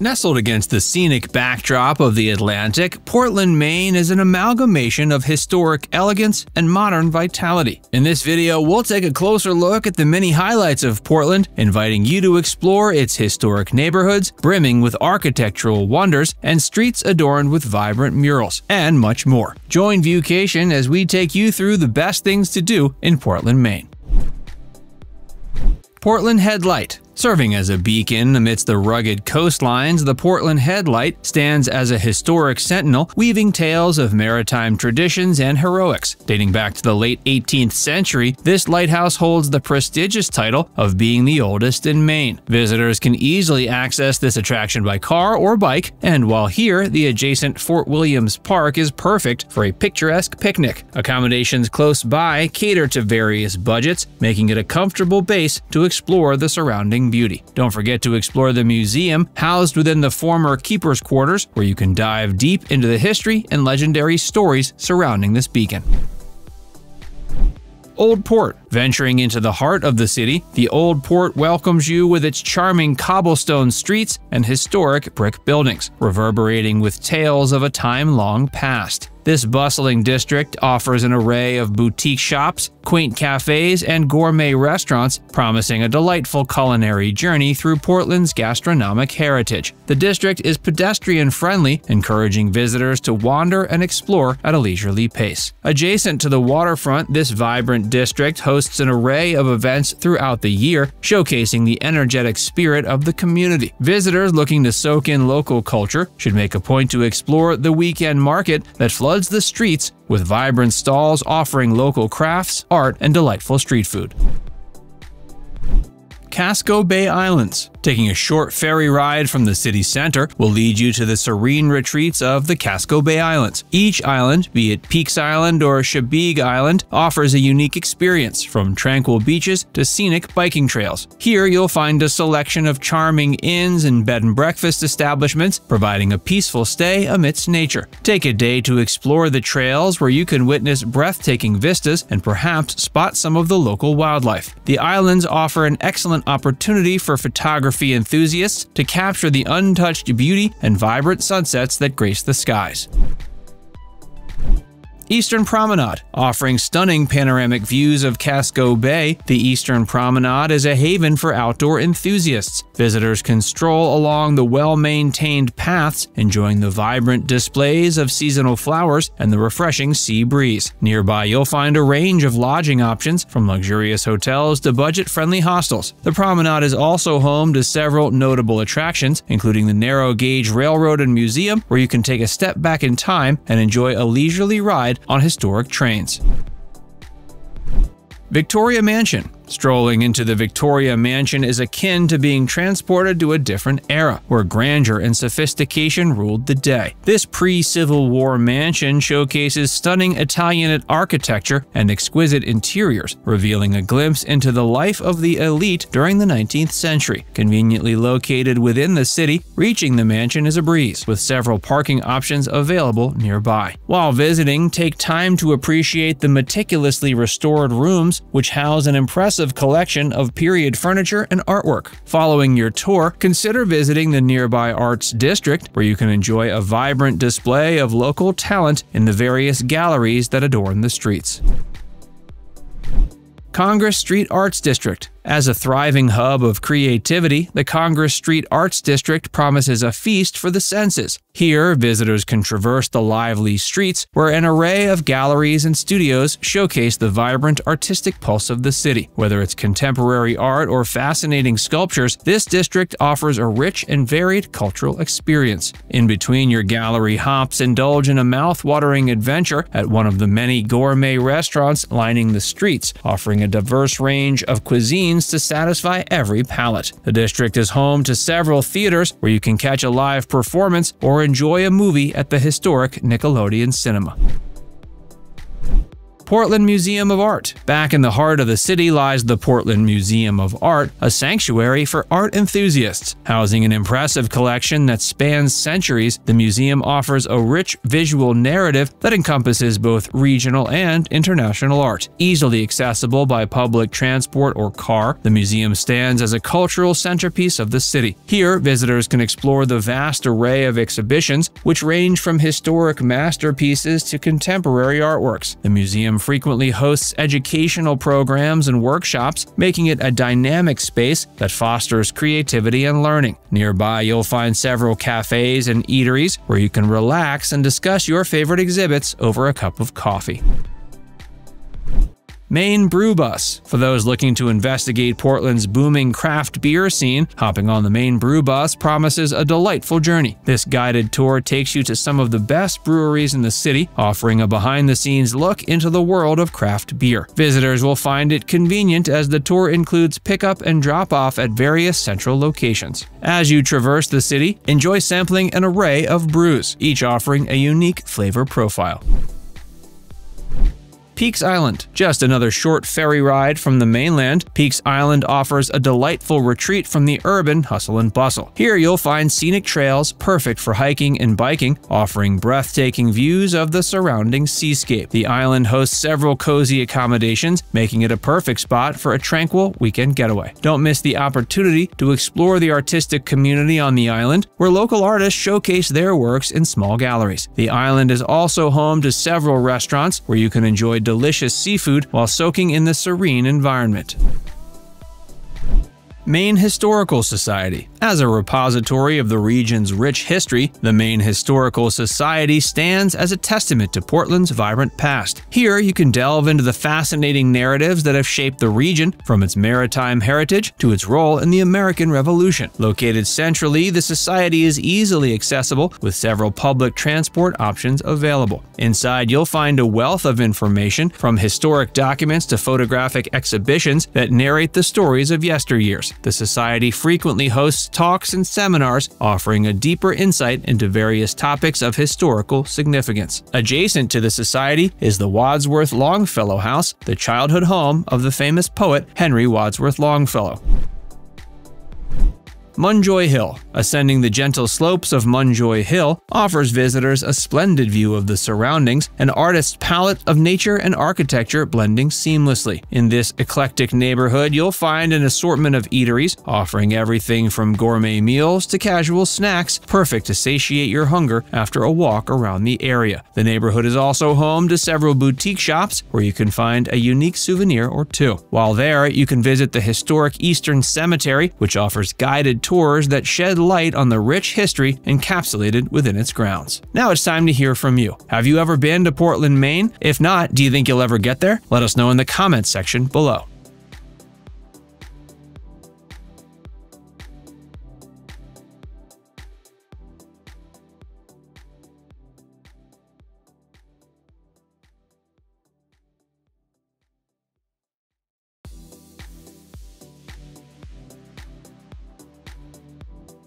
Nestled against the scenic backdrop of the Atlantic, Portland, Maine is an amalgamation of historic elegance and modern vitality. In this video, we'll take a closer look at the many highlights of Portland, inviting you to explore its historic neighborhoods, brimming with architectural wonders, and streets adorned with vibrant murals, and much more. Join Viewcation as we take you through the best things to do in Portland, Maine. Portland Head Light Serving as a beacon amidst the rugged coastlines, the Portland Head Light stands as a historic sentinel, weaving tales of maritime traditions and heroics. Dating back to the late 18th century, this lighthouse holds the prestigious title of being the oldest in Maine. Visitors can easily access this attraction by car or bike, and while here, the adjacent Fort Williams Park is perfect for a picturesque picnic. Accommodations close by cater to various budgets, making it a comfortable base to explore the surrounding beauty. Don't forget to explore the museum housed within the former keeper's quarters, where you can dive deep into the history and legendary stories surrounding this beacon. Old Port. Venturing into the heart of the city, the Old Port welcomes you with its charming cobblestone streets and historic brick buildings, reverberating with tales of a time long past. This bustling district offers an array of boutique shops, quaint cafes, and gourmet restaurants, promising a delightful culinary journey through Portland's gastronomic heritage. The district is pedestrian friendly, encouraging visitors to wander and explore at a leisurely pace. Adjacent to the waterfront, this vibrant district hosts an array of events throughout the year, showcasing the energetic spirit of the community. Visitors looking to soak in local culture should make a point to explore the weekend market that floods the streets with vibrant stalls offering local crafts, art, and delightful street food. Casco Bay Islands Taking a short ferry ride from the city center will lead you to the serene retreats of the Casco Bay Islands. Each island, be it Peaks Island or Chebeague Island, offers a unique experience from tranquil beaches to scenic biking trails. Here you'll find a selection of charming inns and bed and breakfast establishments, providing a peaceful stay amidst nature. Take a day to explore the trails where you can witness breathtaking vistas and perhaps spot some of the local wildlife. The islands offer an excellent opportunity for photography photography enthusiasts to capture the untouched beauty and vibrant sunsets that grace the skies. Eastern Promenade. Offering stunning panoramic views of Casco Bay, the Eastern Promenade is a haven for outdoor enthusiasts. Visitors can stroll along the well-maintained paths, enjoying the vibrant displays of seasonal flowers and the refreshing sea breeze. Nearby, you'll find a range of lodging options, from luxurious hotels to budget-friendly hostels. The promenade is also home to several notable attractions, including the Narrow Gauge Railroad and Museum, where you can take a step back in time and enjoy a leisurely ride on historic trains. Victoria Mansion Strolling into the Victoria Mansion is akin to being transported to a different era, where grandeur and sophistication ruled the day. This pre-Civil War mansion showcases stunning Italianate architecture and exquisite interiors, revealing a glimpse into the life of the elite during the 19th century. Conveniently located within the city, reaching the mansion is a breeze, with several parking options available nearby. While visiting, take time to appreciate the meticulously restored rooms, which house an impressive impressive collection of period furniture and artwork. Following your tour, consider visiting the nearby Arts District, where you can enjoy a vibrant display of local talent in the various galleries that adorn the streets. Congress Street Arts District as a thriving hub of creativity, the Congress Street Arts District promises a feast for the senses. Here, visitors can traverse the lively streets where an array of galleries and studios showcase the vibrant artistic pulse of the city. Whether it's contemporary art or fascinating sculptures, this district offers a rich and varied cultural experience. In between your gallery hops, indulge in a mouth-watering adventure at one of the many gourmet restaurants lining the streets, offering a diverse range of cuisines to satisfy every palate. The district is home to several theaters where you can catch a live performance or enjoy a movie at the historic Nickelodeon Cinema. Portland Museum of Art. Back in the heart of the city lies the Portland Museum of Art, a sanctuary for art enthusiasts. Housing an impressive collection that spans centuries, the museum offers a rich visual narrative that encompasses both regional and international art. Easily accessible by public transport or car, the museum stands as a cultural centerpiece of the city. Here, visitors can explore the vast array of exhibitions, which range from historic masterpieces to contemporary artworks. The frequently hosts educational programs and workshops, making it a dynamic space that fosters creativity and learning. Nearby, you'll find several cafes and eateries where you can relax and discuss your favorite exhibits over a cup of coffee. Maine Brew Bus. For those looking to investigate Portland's booming craft beer scene, hopping on the Maine Brew Bus promises a delightful journey. This guided tour takes you to some of the best breweries in the city, offering a behind the scenes look into the world of craft beer. Visitors will find it convenient as the tour includes pickup and drop off at various central locations. As you traverse the city, enjoy sampling an array of brews, each offering a unique flavor profile. Peaks Island. Just another short ferry ride from the mainland, Peaks Island offers a delightful retreat from the urban hustle and bustle. Here you'll find scenic trails perfect for hiking and biking, offering breathtaking views of the surrounding seascape. The island hosts several cozy accommodations, making it a perfect spot for a tranquil weekend getaway. Don't miss the opportunity to explore the artistic community on the island, where local artists showcase their works in small galleries. The island is also home to several restaurants where you can enjoy delicious seafood while soaking in the serene environment. Maine Historical Society. As a repository of the region's rich history, the Maine Historical Society stands as a testament to Portland's vibrant past. Here, you can delve into the fascinating narratives that have shaped the region, from its maritime heritage to its role in the American Revolution. Located centrally, the Society is easily accessible, with several public transport options available. Inside, you'll find a wealth of information, from historic documents to photographic exhibitions that narrate the stories of yesteryears. The Society frequently hosts talks and seminars offering a deeper insight into various topics of historical significance. Adjacent to the Society is the Wadsworth Longfellow House, the childhood home of the famous poet Henry Wadsworth Longfellow. Munjoy Hill. Ascending the gentle slopes of Munjoy Hill offers visitors a splendid view of the surroundings, an artist's palette of nature and architecture blending seamlessly. In this eclectic neighborhood, you'll find an assortment of eateries, offering everything from gourmet meals to casual snacks, perfect to satiate your hunger after a walk around the area. The neighborhood is also home to several boutique shops where you can find a unique souvenir or two. While there, you can visit the historic Eastern Cemetery, which offers guided tours that shed light on the rich history encapsulated within its grounds. Now it's time to hear from you. Have you ever been to Portland, Maine? If not, do you think you'll ever get there? Let us know in the comments section below.